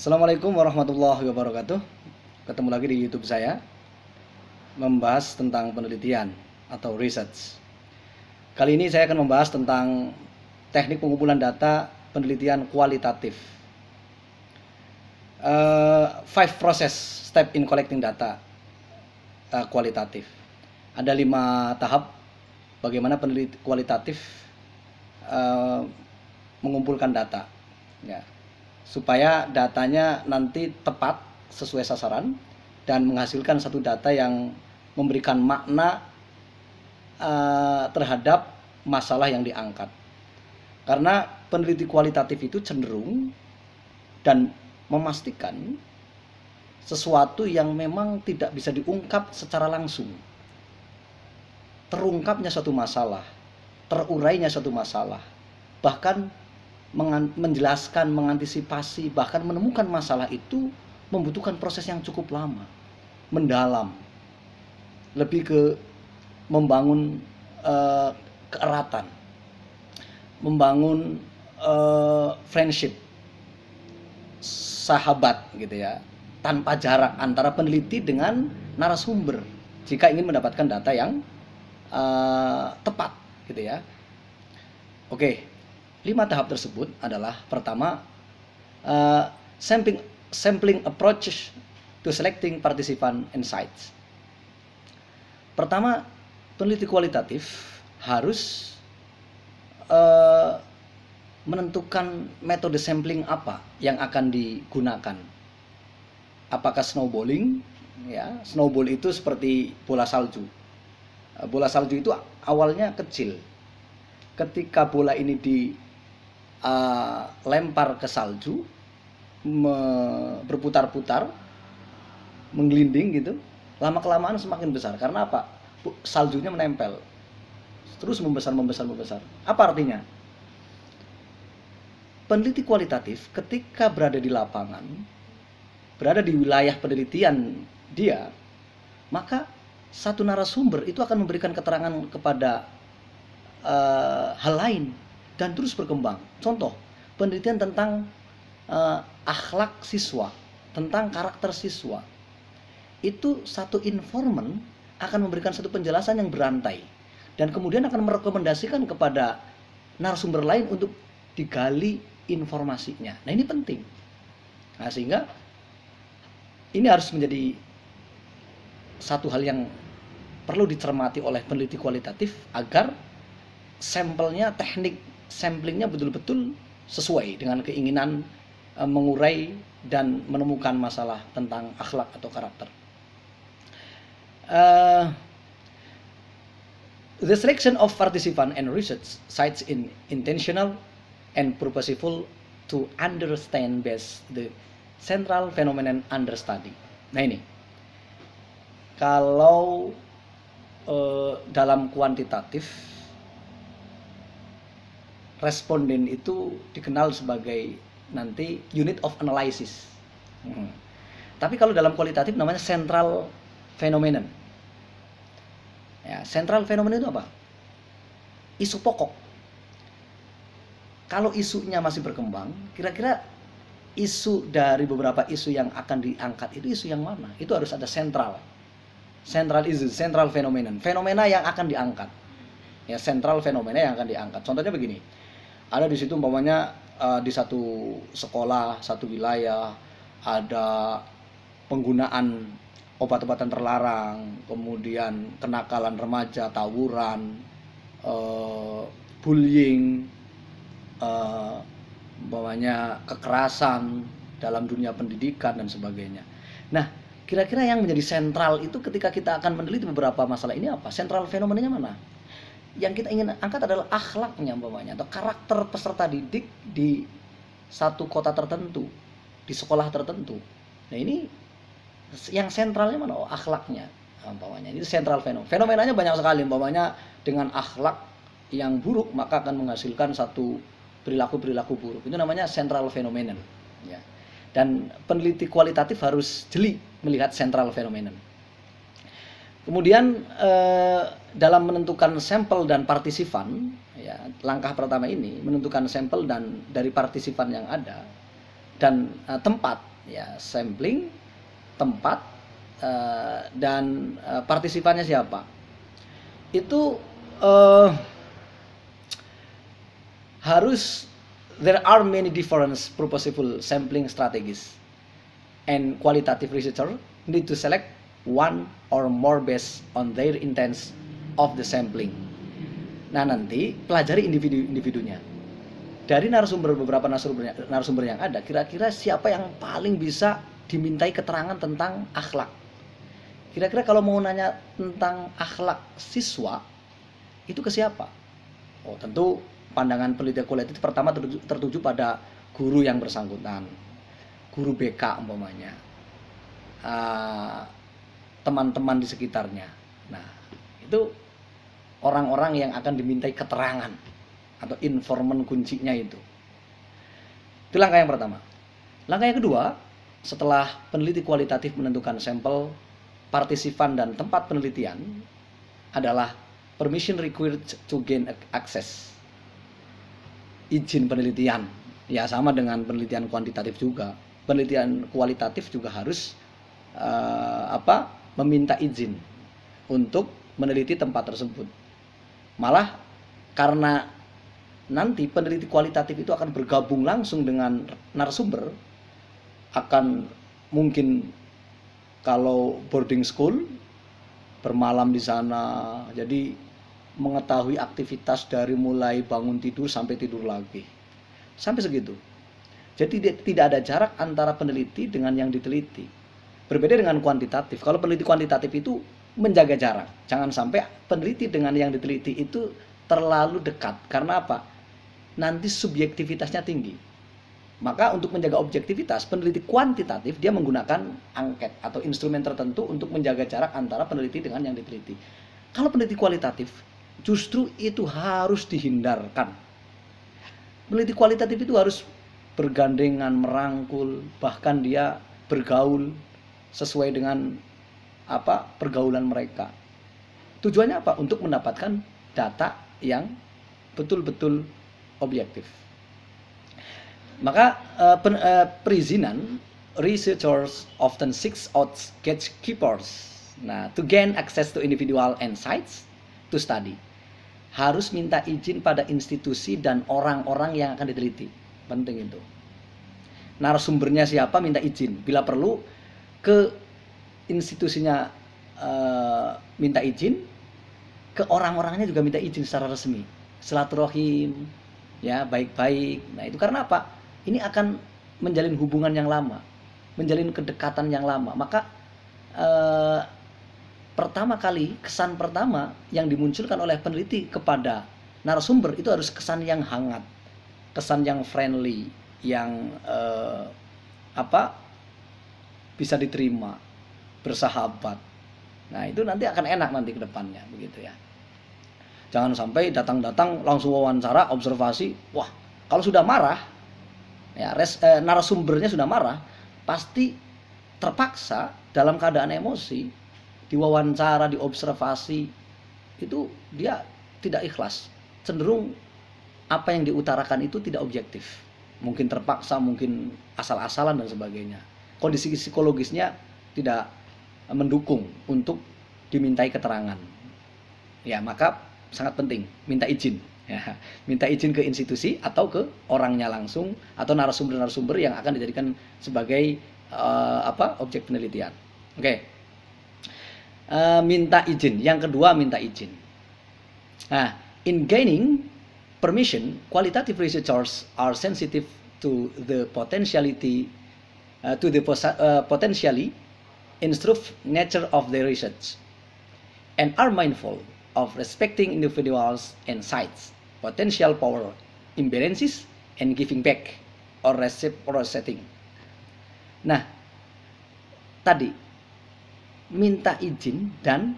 Assalamualaikum warahmatullahi wabarakatuh. Ketemu lagi di YouTube saya membahas tentang penelitian atau research. Kali ini saya akan membahas tentang teknik pengumpulan data penelitian kualitatif. Uh, five process step in collecting data uh, kualitatif. Ada lima tahap bagaimana peneliti kualitatif uh, mengumpulkan data. Ya supaya datanya nanti tepat sesuai sasaran dan menghasilkan satu data yang memberikan makna uh, terhadap masalah yang diangkat. Karena peneliti kualitatif itu cenderung dan memastikan sesuatu yang memang tidak bisa diungkap secara langsung. Terungkapnya suatu masalah, terurainya suatu masalah, bahkan menjelaskan, mengantisipasi, bahkan menemukan masalah itu membutuhkan proses yang cukup lama, mendalam, lebih ke membangun uh, keeratan, membangun uh, friendship, sahabat gitu ya, tanpa jarak antara peneliti dengan narasumber jika ingin mendapatkan data yang uh, tepat gitu ya. Oke, lima tahap tersebut adalah pertama uh, sampling sampling approach to selecting participant insights. Pertama, peneliti kualitatif harus uh, menentukan metode sampling apa yang akan digunakan. Apakah snowballing? Ya, snowball itu seperti bola salju. Bola salju itu awalnya kecil. Ketika bola ini di uh, lempar ke salju, berputar-putar, menggelinding gitu, lama kelamaan semakin besar. Karena apa? Saljunya menempel, terus membesar, membesar, membesar. Apa artinya? Peneliti kualitatif ketika berada di lapangan, berada di wilayah penelitian dia, maka satu narasumber itu akan memberikan keterangan kepada uh, hal lain dan terus berkembang. Contoh, penelitian tentang uh, akhlak siswa, tentang karakter siswa. Itu satu informan akan memberikan satu penjelasan yang berantai dan kemudian akan merekomendasikan kepada narasumber lain untuk digali informasinya. Nah, ini penting. Nah, sehingga ini harus menjadi satu hal yang perlu dicermati oleh peneliti kualitatif agar sampelnya teknik samplingnya betul-betul sesuai dengan keinginan e, mengurai dan menemukan masalah tentang akhlak atau karakter. Uh, the selection of participant and research sites in intentional and purposeful to understand best the central phenomenon under study. Nah ini, kalau uh, dalam kuantitatif responden itu dikenal sebagai nanti unit of analysis. Hmm. Tapi kalau dalam kualitatif namanya central phenomenon. Ya, central phenomenon itu apa? Isu pokok. Kalau isunya masih berkembang, kira-kira isu dari beberapa isu yang akan diangkat itu isu yang mana? Itu harus ada sentral. Central isu, central phenomenon. Fenomena yang akan diangkat. Ya, central fenomena yang akan diangkat. Contohnya begini ada di situ umpamanya uh, di satu sekolah satu wilayah ada penggunaan obat-obatan terlarang kemudian kenakalan remaja tawuran uh, bullying uh, umpamanya kekerasan dalam dunia pendidikan dan sebagainya. Nah kira-kira yang menjadi sentral itu ketika kita akan meneliti beberapa masalah ini apa? Sentral fenomenanya mana yang kita ingin angkat adalah akhlaknya umpamanya atau karakter peserta didik di satu kota tertentu, di sekolah tertentu. Nah, ini yang sentralnya mana? Oh, akhlaknya umpamanya. Ini sentral fenomena. Fenomenanya banyak sekali umpamanya dengan akhlak yang buruk maka akan menghasilkan satu perilaku-perilaku buruk. Itu namanya central phenomenon, ya. Dan peneliti kualitatif harus jeli melihat central phenomenon. Kemudian eh, dalam menentukan sampel dan partisipan, ya, langkah pertama ini menentukan sampel dan dari partisipan yang ada dan eh, tempat ya sampling, tempat uh, dan uh, partisipannya siapa. Itu uh, harus there are many different proposable sampling strategies and qualitative researcher need to select one or more based on their intents of the sampling. Nah nanti pelajari individu-individunya. Dari narasumber beberapa narasumber, narasumber yang ada, kira-kira siapa yang paling bisa dimintai keterangan tentang akhlak? Kira-kira kalau mau nanya tentang akhlak siswa, itu ke siapa? Oh tentu pandangan penelitian kualitatif pertama tertuju, tertuju pada guru yang bersangkutan, guru BK umpamanya, uh, teman-teman di sekitarnya. Nah, itu orang-orang yang akan dimintai keterangan atau informan kuncinya itu. Itu langkah yang pertama. Langkah yang kedua, setelah peneliti kualitatif menentukan sampel, partisipan dan tempat penelitian adalah permission required to gain access. Izin penelitian. Ya sama dengan penelitian kuantitatif juga. Penelitian kualitatif juga harus uh, apa? Meminta izin untuk meneliti tempat tersebut. Malah karena nanti peneliti kualitatif itu akan bergabung langsung dengan narasumber akan mungkin kalau boarding school bermalam di sana jadi mengetahui aktivitas dari mulai bangun tidur sampai tidur lagi. Sampai segitu. Jadi tidak ada jarak antara peneliti dengan yang diteliti Berbeda dengan kuantitatif. Kalau peneliti kuantitatif itu menjaga jarak. Jangan sampai peneliti dengan yang diteliti itu terlalu dekat. Karena apa? Nanti subjektivitasnya tinggi. Maka untuk menjaga objektivitas, peneliti kuantitatif dia menggunakan angket atau instrumen tertentu untuk menjaga jarak antara peneliti dengan yang diteliti. Kalau peneliti kualitatif, justru itu harus dihindarkan. Peneliti kualitatif itu harus bergandengan, merangkul, bahkan dia bergaul sesuai dengan apa pergaulan mereka. Tujuannya apa? Untuk mendapatkan data yang betul-betul objektif. Maka uh, pen, uh, perizinan researchers often seek out gatekeepers. Nah, to gain access to individual insights to study. Harus minta izin pada institusi dan orang-orang yang akan diteliti. Penting itu. Narasumbernya siapa minta izin. Bila perlu ke institusinya uh, minta izin, ke orang-orangnya juga minta izin secara resmi, silaturahim, ya baik-baik. Nah itu karena apa? Ini akan menjalin hubungan yang lama, menjalin kedekatan yang lama. Maka uh, pertama kali kesan pertama yang dimunculkan oleh peneliti kepada narasumber itu harus kesan yang hangat, kesan yang friendly, yang uh, apa bisa diterima, bersahabat. Nah, itu nanti akan enak nanti ke depannya, begitu ya. Jangan sampai datang-datang langsung wawancara, observasi, wah, kalau sudah marah, ya res, eh, narasumbernya sudah marah, pasti terpaksa dalam keadaan emosi, diwawancara, diobservasi, itu dia tidak ikhlas. Cenderung apa yang diutarakan itu tidak objektif. Mungkin terpaksa, mungkin asal-asalan dan sebagainya kondisi psikologisnya tidak mendukung untuk dimintai keterangan. Ya, maka sangat penting minta izin ya. Minta izin ke institusi atau ke orangnya langsung atau narasumber-narasumber yang akan dijadikan sebagai uh, apa? objek penelitian. Oke. Okay. Uh, eh, minta izin. Yang kedua minta izin. Nah, in gaining permission, qualitative researchers are sensitive to the potentiality uh, to the uh, potentially instructive nature of their research and are mindful of respecting individuals' insights, potential power, imbalances, and giving back or reciprocating. Nah, tadi minta izin dan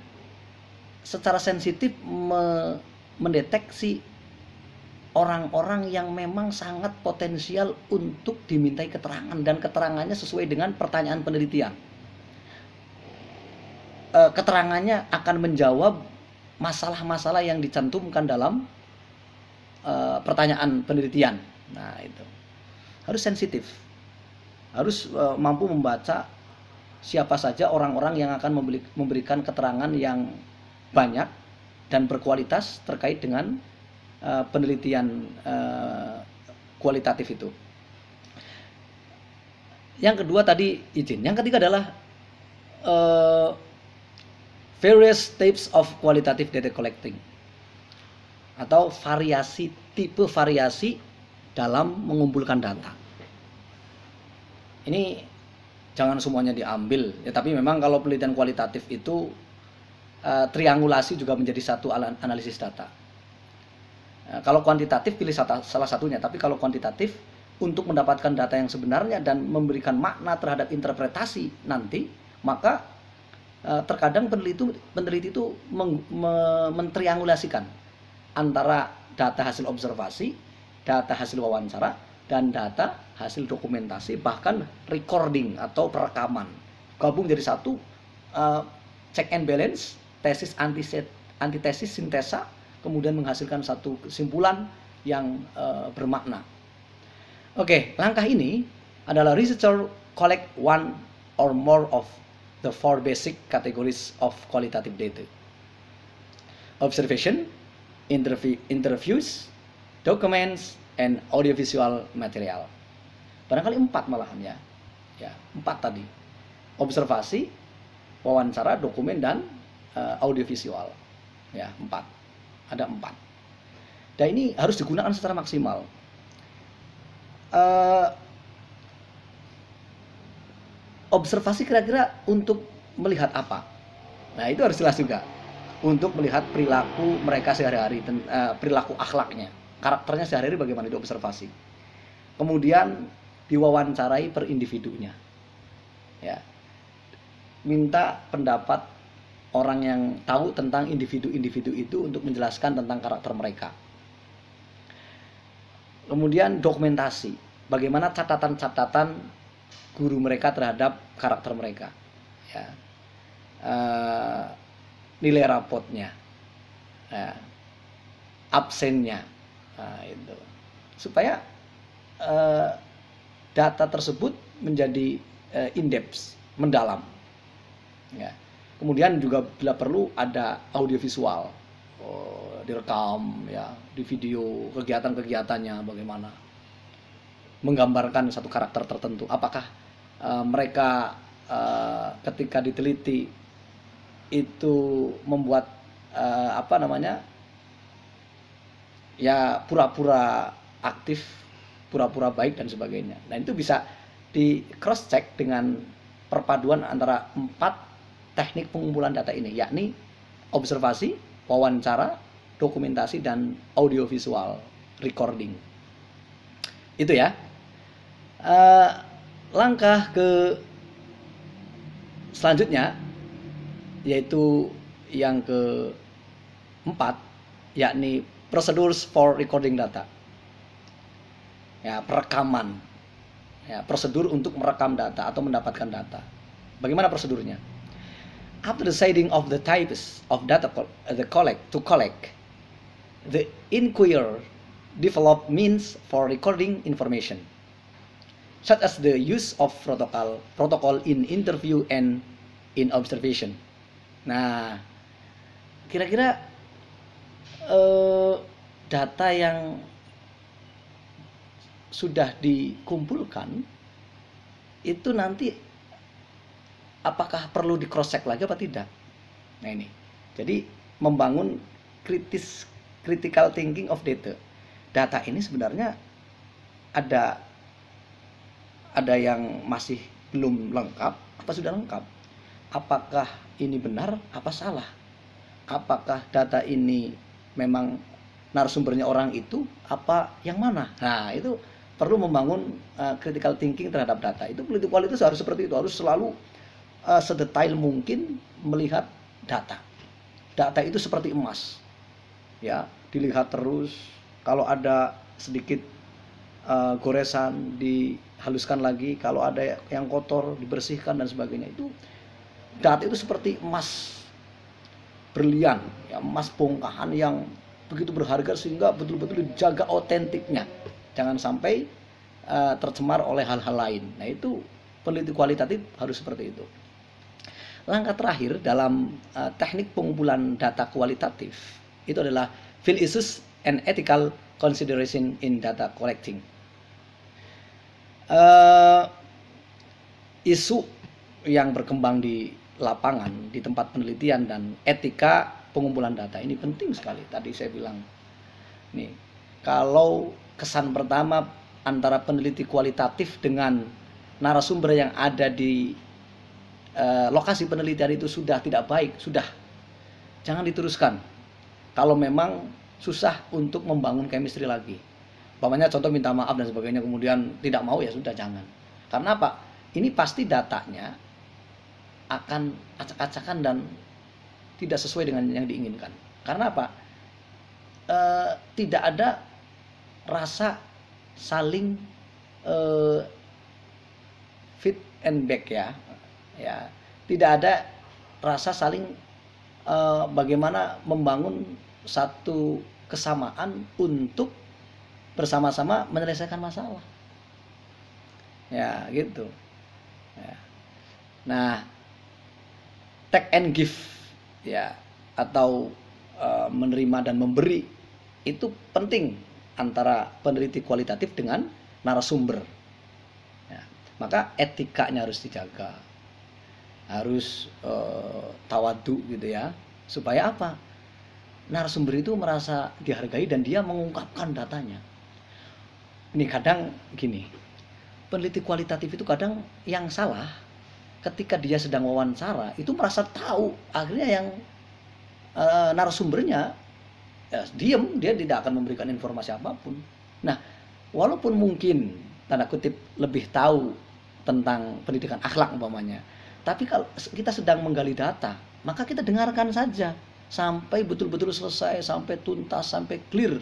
secara sensitif me mendeteksi orang-orang yang memang sangat potensial untuk dimintai keterangan dan keterangannya sesuai dengan pertanyaan penelitian. E, keterangannya akan menjawab masalah-masalah yang dicantumkan dalam e, pertanyaan penelitian. Nah, itu harus sensitif. harus uh, mampu membaca siapa saja orang-orang yang akan memberikan keterangan yang banyak dan berkualitas terkait dengan uh, penelitian uh, kualitatif itu. Yang kedua tadi izin. Yang ketiga adalah uh, various types of qualitative data collecting atau variasi tipe variasi dalam mengumpulkan data. Ini jangan semuanya diambil ya tapi memang kalau penelitian kualitatif itu uh, triangulasi juga menjadi satu analisis data kalau kuantitatif pilih salah satunya. Tapi kalau kuantitatif untuk mendapatkan data yang sebenarnya dan memberikan makna terhadap interpretasi nanti maka uh, terkadang peneliti peneliti itu meng, me, mentriangulasikan antara data hasil observasi data hasil wawancara dan data hasil dokumentasi bahkan recording atau perekaman. Gabung jadi satu uh, check and balance tesis antitesis sintesa kemudian menghasilkan satu kesimpulan yang uh, bermakna. Oke langkah ini adalah researcher collect one or more of the four basic categories of qualitative data. Observation interview, interviews documents and audiovisual material. Barangkali empat malahan ya. Ya empat tadi. Observasi wawancara dokumen dan uh, audiovisual. Ya empat ada empat. Dan ini harus digunakan secara maksimal. Uh, observasi kira-kira untuk melihat apa? Nah itu harus jelas juga. Untuk melihat perilaku mereka sehari-hari uh, perilaku akhlaknya karakternya sehari-hari bagaimana itu observasi. Kemudian diwawancarai per individunya. Ya. Minta pendapat orang yang tahu tentang individu-individu itu untuk menjelaskan tentang karakter mereka. Kemudian dokumentasi, bagaimana catatan-catatan guru mereka terhadap karakter mereka. Ya. Uh, nilai rapotnya, ya. absennya, nah, itu supaya uh, data tersebut menjadi uh, in-depth, mendalam. Ya. Kemudian juga bila perlu ada audiovisual, oh, direkam ya, di video kegiatan-kegiatannya bagaimana, menggambarkan satu karakter tertentu. Apakah uh, mereka uh, ketika diteliti itu membuat uh, apa namanya ya pura-pura aktif pura-pura baik dan sebagainya. Nah itu bisa di cross check dengan perpaduan antara empat teknik pengumpulan data ini, yakni observasi, wawancara, dokumentasi dan audiovisual recording. Itu ya. Uh, langkah ke selanjutnya yaitu yang ke empat yakni procedures for recording data ya perekaman ya prosedur untuk merekam data atau mendapatkan data bagaimana prosedurnya after deciding of the types of data uh, the collect to collect the inquirer develop means for recording information such as the use of protocol protocol in interview and in observation. Nah kira-kira uh, data yang sudah dikumpulkan itu nanti apakah perlu di cross check lagi apa tidak? Nah ini. Jadi membangun kritis critical thinking of data. Data ini sebenarnya ada ada yang masih belum lengkap apa sudah lengkap? Apakah ini benar apa salah? Apakah data ini memang narasumbernya orang itu apa yang mana? Nah itu perlu membangun uh, critical thinking terhadap data. Itu politik kualitas harus seperti itu, harus selalu uh, sedetail mungkin melihat data. Data itu seperti emas. Ya, dilihat terus kalau ada sedikit uh, goresan dihaluskan lagi, kalau ada yang kotor dibersihkan dan sebagainya. Itu data itu seperti emas berlian, ya, emas bongkahan yang begitu berharga sehingga betul-betul dijaga otentiknya Jangan sampai uh, tercemar oleh hal-hal lain. Nah, itu peneliti kualitatif harus seperti itu. Langkah terakhir dalam uh, teknik pengumpulan data kualitatif itu adalah field issues and ethical consideration in data collecting. Uh, isu yang berkembang di lapangan, di tempat penelitian dan etika pengumpulan data ini penting sekali. Tadi saya bilang, nih kalau kesan pertama antara peneliti kualitatif dengan narasumber yang ada di uh, lokasi penelitian itu sudah tidak baik, sudah jangan diteruskan. Kalau memang susah untuk membangun chemistry lagi. Bapaknya contoh minta maaf dan sebagainya kemudian tidak mau ya sudah jangan. Karena apa? Ini pasti datanya akan acak-acakan dan tidak sesuai dengan yang diinginkan. Karena apa? E, tidak ada rasa saling e, fit and back ya. Ya, tidak ada rasa saling e, bagaimana membangun satu kesamaan untuk bersama-sama menyelesaikan masalah. Ya, gitu. Ya. Nah, take and give ya atau uh, menerima dan memberi itu penting antara peneliti kualitatif dengan narasumber. Ya. Maka etikanya harus dijaga, harus uh, tawadu gitu ya, supaya apa? narasumber itu merasa dihargai dan dia mengungkapkan datanya. Ini kadang gini, peneliti kualitatif itu kadang yang salah ketika dia sedang wawancara itu merasa tahu akhirnya yang e, narasumbernya ya, diem dia tidak akan memberikan informasi apa pun. Nah, walaupun mungkin tanda kutip lebih tahu tentang pendidikan akhlak umpamanya, tapi kalau kita sedang menggali data, maka kita dengarkan saja sampai betul-betul selesai, sampai tuntas, sampai clear.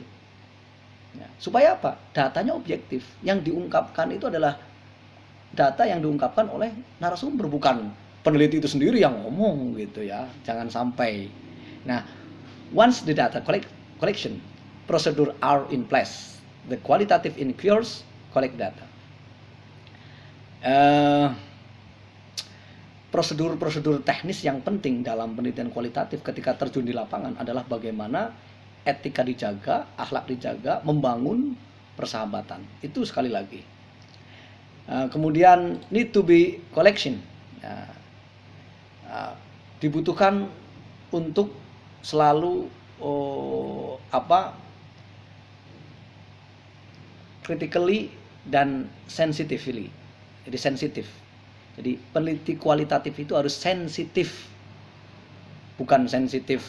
Ya, supaya apa? Datanya objektif. Yang diungkapkan itu adalah data yang diungkapkan oleh narasumber, bukan peneliti itu sendiri yang ngomong gitu ya. Jangan sampai. Nah, once the data collect, collection procedure are in place, the qualitative inquiries collect data. Uh, prosedur-prosedur teknis yang penting dalam penelitian kualitatif ketika terjun di lapangan adalah bagaimana etika dijaga, akhlak dijaga, membangun persahabatan. Itu sekali lagi. Uh, kemudian need to be collection. Uh, uh, dibutuhkan untuk selalu uh, apa critically dan sensitively. Jadi sensitif jadi peneliti kualitatif itu harus sensitif, bukan sensitif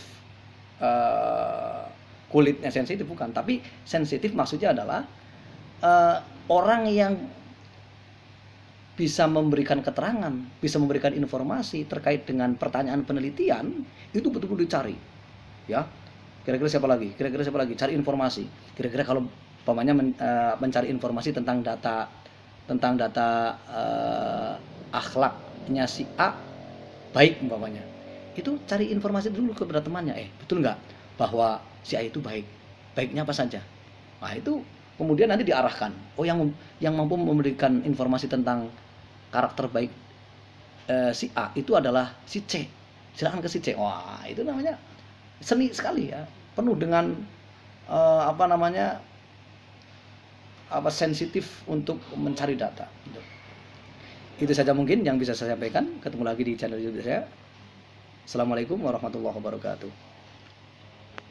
uh, kulitnya sensitif bukan, tapi sensitif maksudnya adalah uh, orang yang bisa memberikan keterangan, bisa memberikan informasi terkait dengan pertanyaan penelitian itu betul-betul dicari, ya. Kira-kira siapa lagi? Kira-kira siapa lagi? Cari informasi. Kira-kira kalau pamannya men, uh, mencari informasi tentang data tentang data uh, akhlaknya si A baik umpamanya. Itu cari informasi dulu kepada temannya. Eh betul nggak bahwa si A itu baik? Baiknya apa saja? Nah itu kemudian nanti diarahkan. Oh yang yang mampu memberikan informasi tentang karakter baik eh, si A itu adalah si C. Silakan ke si C. Wah itu namanya seni sekali ya. Penuh dengan eh, apa namanya apa sensitif untuk mencari data itu saja mungkin yang bisa saya sampaikan. Ketemu lagi di channel YouTube saya. Assalamualaikum warahmatullahi wabarakatuh.